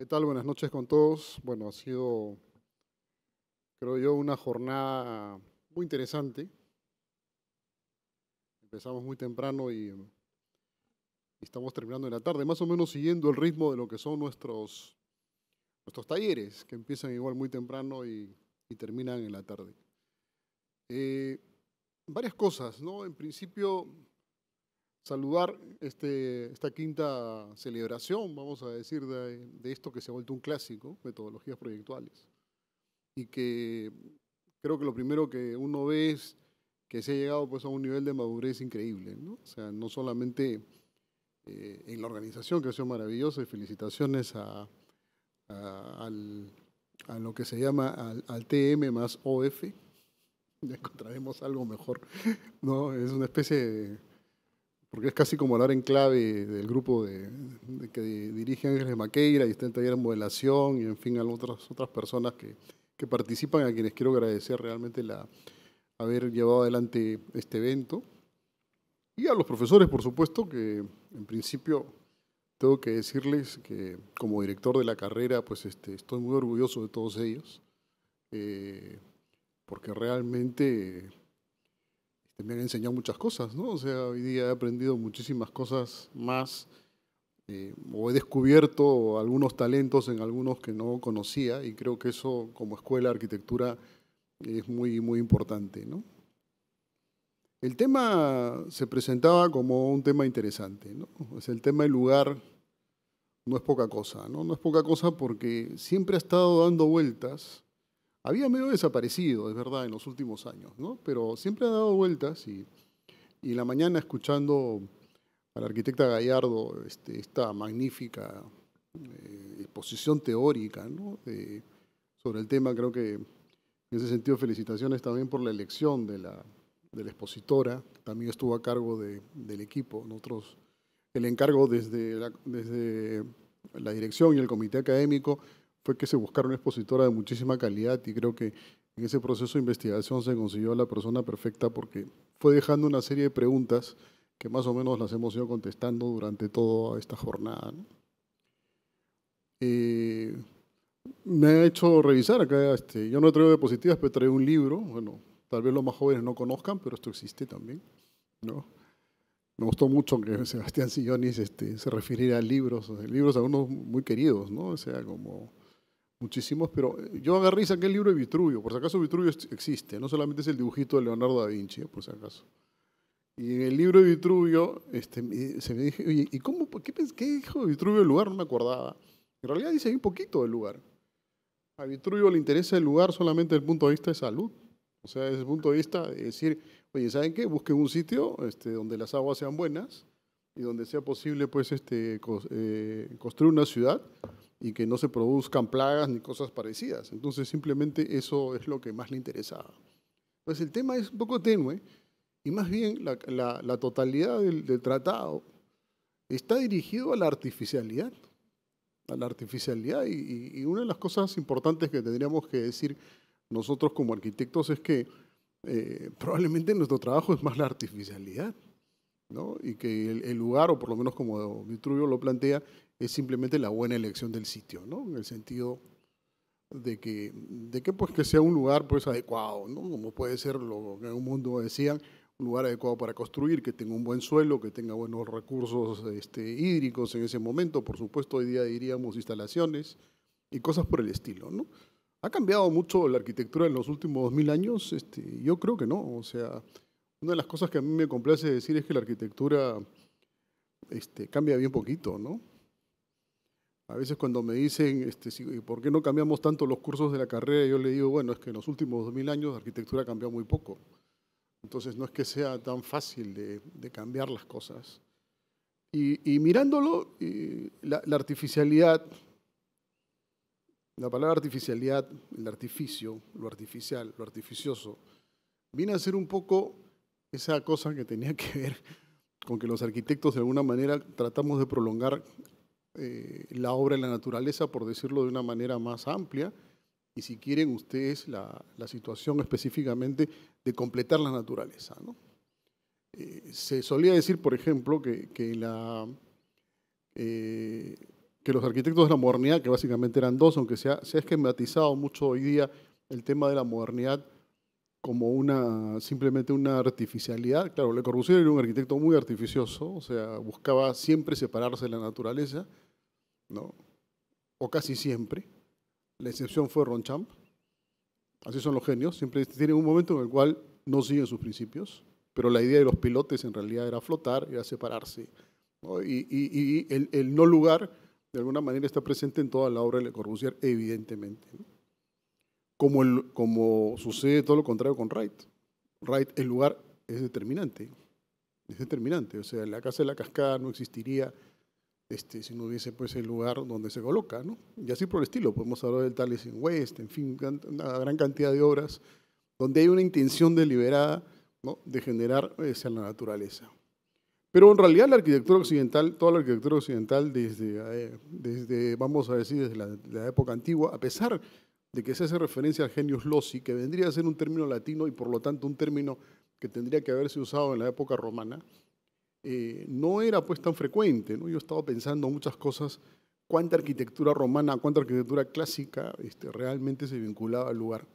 ¿Qué tal? Buenas noches con todos. Bueno, ha sido, creo yo, una jornada muy interesante. Empezamos muy temprano y, estamos terminando en la tarde, más o menos siguiendo el ritmo de lo que son nuestros, nuestros talleres, que empiezan igual muy temprano y, terminan en la tarde. Eh, varias cosas, ¿no? En principio, saludar este, esta quinta celebración, vamos a decir, de, esto que se ha vuelto un clásico, metodologías proyectuales. Y que creo que lo primero que uno ve es que se ha llegado pues, a un nivel de madurez increíble, ¿no? O sea, no solamente eh, en la organización, que ha sido maravilloso, y felicitaciones a, lo que se llama al TM más OF, ya encontraremos algo mejor, ¿no? Es una especie de porque es casi como hablar en clave del grupo de, que dirige Ángeles Maqueira y está en taller de modelación y en fin a otras, otras personas que, que participan, a quienes quiero agradecer realmente la, haber llevado adelante este evento. Y a los profesores, por supuesto, que en principio tengo que decirles que como director de la carrera, pues este, estoy muy orgulloso de todos ellos, eh, porque realmente me han enseñado muchas cosas, ¿no? O sea, hoy día he aprendido muchísimas cosas más, eh, o he descubierto algunos talentos en algunos que no conocía, y creo que eso como escuela de arquitectura es muy, muy importante, ¿no? El tema se presentaba como un tema interesante, ¿no? Es el tema del lugar no es poca cosa, ¿no? No es poca cosa porque siempre ha estado dando vueltas había medio desaparecido, es verdad, en los últimos años, ¿no? Pero siempre ha dado vueltas y, y la mañana escuchando a la arquitecta Gallardo este, esta magnífica eh, exposición teórica ¿no? sobre el tema, creo que en ese sentido felicitaciones también por la elección de la, de la expositora, también estuvo a cargo de, del equipo. Nosotros, el encargo desde desde la dirección y el comité académico fue que se buscara una expositora de muchísima calidad y creo que en ese proceso de investigación se consiguió la persona perfecta porque fue dejando una serie de preguntas que más o menos las hemos ido contestando durante toda esta jornada. Eh, me ha hecho revisar acá, este, yo no traigo diapositivas, pero traigo un libro, bueno, tal vez los más jóvenes no conozcan, pero esto existe también, ¿no? Me gustó mucho que Sebastián Sillonis este, se refiriera a libros, libros algunos muy queridos, ¿no? O sea, como Muchísimos, pero eh, yo agarré y saqué el libro de Vitruvio. Por si acaso Vitruvio existe, no solamente es el dibujito de Leonardo da Vinci, por si acaso. Y en el libro de Vitruvio este, se me dije, ¿y cómo, qué, qué dijo Vitruvio del lugar? No me acordaba. En realidad dice un poquito del lugar. A Vitruvio le interesa el lugar solamente desde el punto de vista de salud. O sea, desde el punto de vista de decir, oye, ¿saben qué? Busquen un sitio este, donde las aguas sean buenas y donde sea posible pues, este, eh, construir una ciudad y que no se produzcan plagas ni cosas parecidas. Entonces simplemente eso es lo que más le interesaba. Entonces el tema es un poco tenue y más bien la, totalidad del, tratado está dirigido a la artificialidad, a la artificialidad y, una de las cosas importantes que tendríamos que decir nosotros como arquitectos es que eh, probablemente nuestro trabajo es más la artificialidad. ¿no? y que el, lugar, o por lo menos como Vitruvio lo plantea, es simplemente la buena elección del sitio, ¿no? En el sentido de que, de que, pues, que sea un lugar pues, adecuado, ¿no? Como puede ser lo que en un mundo decían, un lugar adecuado para construir, que tenga un buen suelo, que tenga buenos recursos este, hídricos en ese momento, por supuesto hoy día diríamos instalaciones y cosas por el estilo, ¿no? ¿Ha cambiado mucho la arquitectura en los últimos 2000 años? Este, yo creo que no, o sea, una de las cosas que a mí me complace decir es que la arquitectura este, cambia bien poquito, ¿no? A veces cuando me dicen, este, ¿por qué no cambiamos tanto los cursos de la carrera? Yo le digo, bueno, es que en los últimos 2000 años la arquitectura ha cambiado muy poco. Entonces no es que sea tan fácil de, cambiar las cosas. Y, mirándolo, la, artificialidad, la palabra artificialidad, el artificio, lo artificial, lo artificioso, viene a ser un poco esa cosa que tenía que ver con que los arquitectos de alguna manera tratamos de prolongar eh, la obra en la naturaleza, por decirlo de una manera más amplia, y si quieren ustedes la, situación específicamente de completar la naturaleza. Eh, se solía decir, por ejemplo, que, eh, que los arquitectos de la modernidad, que básicamente eran dos, aunque se ha esquematizado mucho hoy día el tema de la modernidad como una, simplemente una artificialidad. Claro, Le Corbusier era un arquitecto muy artificioso, o sea, buscaba siempre separarse de la naturaleza, ¿no? o casi siempre. La excepción fue Ronchamp. Así son los genios, siempre tienen un momento en el cual no siguen sus principios, pero la idea de los pilotes en realidad era flotar, era separarse. Y, el, no lugar, de alguna manera, está presente en toda la obra de Le Corbusier, evidentemente. Como, el, como sucede todo lo contrario con Wright. Wright, el lugar es determinante. Es determinante. O sea, la casa de la cascada no existiría este, si no hubiese pues, el lugar donde se coloca. ¿no? Y así por el estilo. Podemos hablar del Tales en West, en fin, una gran cantidad de obras donde hay una intención deliberada de generar hacia la naturaleza. Pero en realidad la arquitectura occidental, toda la arquitectura occidental desde, eh, desde vamos a decir, desde la, época antigua, a pesar de que se hace referencia al genius loci, que vendría a ser un término latino y por lo tanto un término que tendría que haberse usado en la época romana, eh, no era pues tan frecuente. ¿no? Yo he estado pensando muchas cosas, cuánta arquitectura romana, cuánta arquitectura clásica este, realmente se vinculaba al lugar.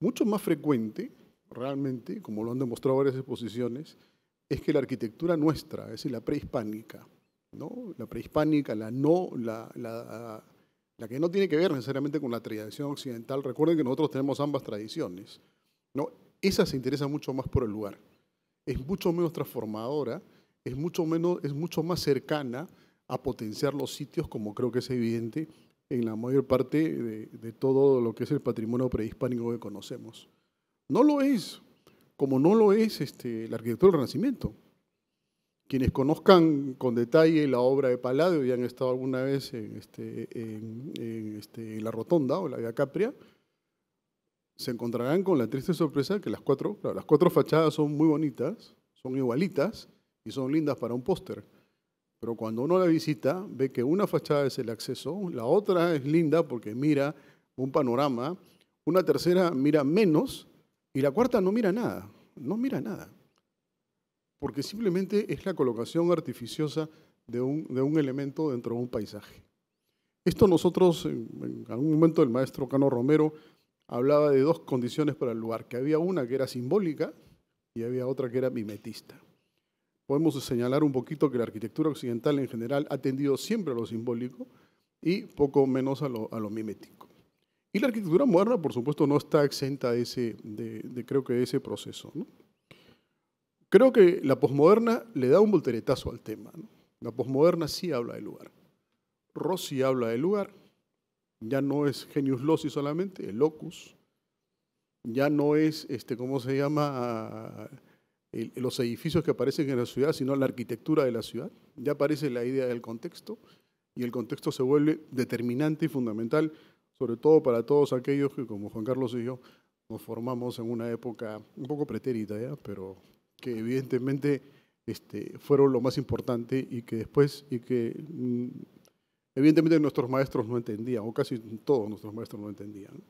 Mucho más frecuente, realmente, como lo han demostrado varias exposiciones, es que la arquitectura nuestra, es decir, la prehispánica, ¿no? la prehispánica, la, no, la, la, que no tiene que ver necesariamente con la tradición occidental, recuerden que nosotros tenemos ambas tradiciones, ¿no? esa se interesa mucho más por el lugar, es mucho menos transformadora, es mucho, menos, es mucho más cercana a potenciar los sitios, como creo que es evidente en la mayor parte de, todo lo que es el patrimonio prehispánico que conocemos. No lo es, como no lo es este, la arquitectura del Renacimiento. Quienes conozcan con detalle la obra de Palladio y han estado alguna vez en, este, en, este, la Rotonda o la Vía Capria, se encontrarán con la triste sorpresa que las cuatro, las cuatro fachadas son muy bonitas, son igualitas y son lindas para un póster pero cuando uno la visita, ve que una fachada es el acceso, la otra es linda porque mira un panorama, una tercera mira menos y la cuarta no mira nada, no mira nada. Porque simplemente es la colocación artificiosa de un, de un elemento dentro de un paisaje. Esto nosotros, en, algún momento el maestro Cano Romero hablaba de dos condiciones para el lugar, que había una que era simbólica y había otra que era mimetista podemos señalar un poquito que la arquitectura occidental en general ha tendido siempre a lo simbólico y poco menos a lo, mimético. Y la arquitectura moderna, por supuesto, no está exenta de, ese, de, creo que ese proceso. Creo que la posmoderna le da un volteretazo al tema. La posmoderna sí habla del lugar. Rossi habla del lugar. Ya no es genius loci solamente, el locus. Ya no es, este, ¿cómo se llama? los edificios que aparecen en la ciudad, sino la arquitectura de la ciudad. Ya aparece la idea del contexto y el contexto se vuelve determinante y fundamental, sobre todo para todos aquellos que, como Juan Carlos y yo, nos formamos en una época un poco pretérita, ¿ya? pero que evidentemente este, fueron lo más importante y que después, y que mm, evidentemente nuestros maestros no entendían, o casi todos nuestros maestros no entendían.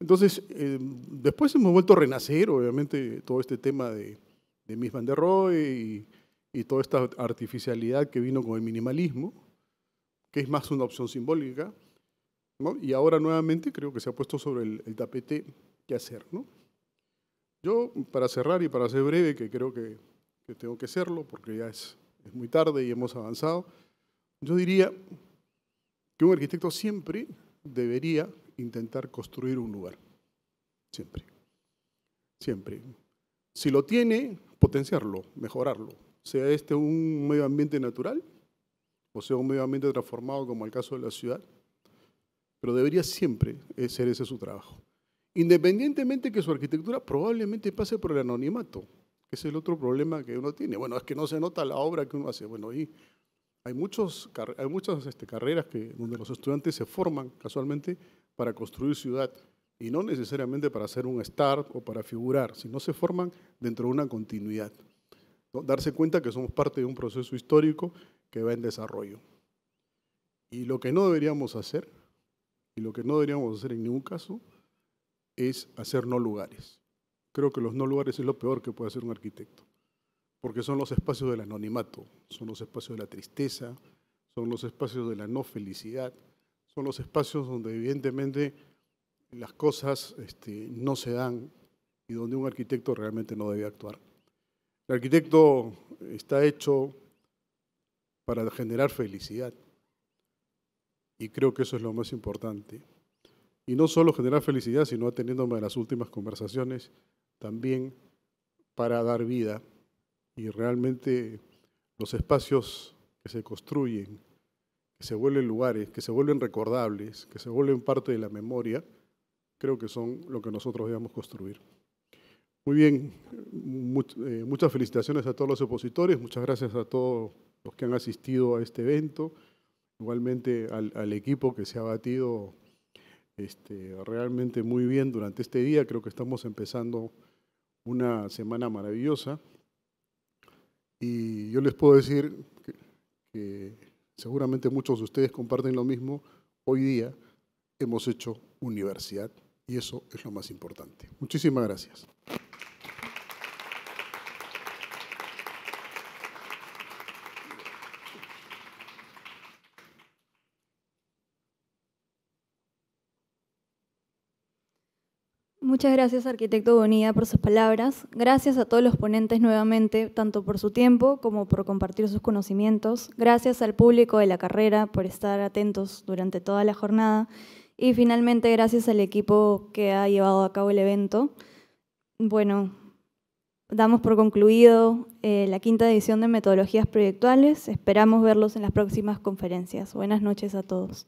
Entonces, eh, después hemos vuelto a renacer, obviamente, todo este tema de, de Miss Van der Rohe y, toda esta artificialidad que vino con el minimalismo, que es más una opción simbólica, y ahora nuevamente creo que se ha puesto sobre el, tapete qué hacer. ¿no? Yo, para cerrar y para ser breve, que creo que, tengo que hacerlo porque ya es, es muy tarde y hemos avanzado, yo diría que un arquitecto siempre debería intentar construir un lugar. Siempre. Siempre. Si lo tiene, potenciarlo, mejorarlo, sea este un medio ambiente natural o sea un medio ambiente transformado como el caso de la ciudad, pero debería siempre ser ese su trabajo. Independientemente que su arquitectura probablemente pase por el anonimato, que es el otro problema que uno tiene. Bueno, es que no se nota la obra que uno hace. Bueno, y hay, muchos, hay muchas este, carreras que, donde los estudiantes se forman casualmente para construir ciudad y no necesariamente para hacer un start o para figurar, sino se forman dentro de una continuidad. Darse cuenta que somos parte de un proceso histórico que va en desarrollo. Y lo que no deberíamos hacer, y lo que no deberíamos hacer en ningún caso, es hacer no lugares. Creo que los no lugares es lo peor que puede hacer un arquitecto, porque son los espacios del anonimato, son los espacios de la tristeza, son los espacios de la no felicidad, son los espacios donde evidentemente las cosas este, no se dan y donde un arquitecto realmente no debe actuar. El arquitecto está hecho para generar felicidad y creo que eso es lo más importante. Y no solo generar felicidad, sino ateniéndome a las últimas conversaciones, también para dar vida y realmente los espacios que se construyen, que se vuelven lugares, que se vuelven recordables, que se vuelven parte de la memoria, creo que son lo que nosotros debemos construir. Muy bien, eh, muchas felicitaciones a todos los opositores, muchas gracias a todos los que han asistido a este evento, igualmente al, equipo que se ha batido este, realmente muy bien durante este día, creo que estamos empezando una semana maravillosa y yo les puedo decir que seguramente muchos de ustedes comparten lo mismo, hoy día hemos hecho universidad y eso es lo más importante. Muchísimas gracias. Muchas gracias, arquitecto Bonilla, por sus palabras. Gracias a todos los ponentes nuevamente, tanto por su tiempo como por compartir sus conocimientos. Gracias al público de la carrera por estar atentos durante toda la jornada. Y finalmente, gracias al equipo que ha llevado a cabo el evento. Bueno, damos por concluido eh, la quinta edición de Metodologías Proyectuales. Esperamos verlos en las próximas conferencias. Buenas noches a todos.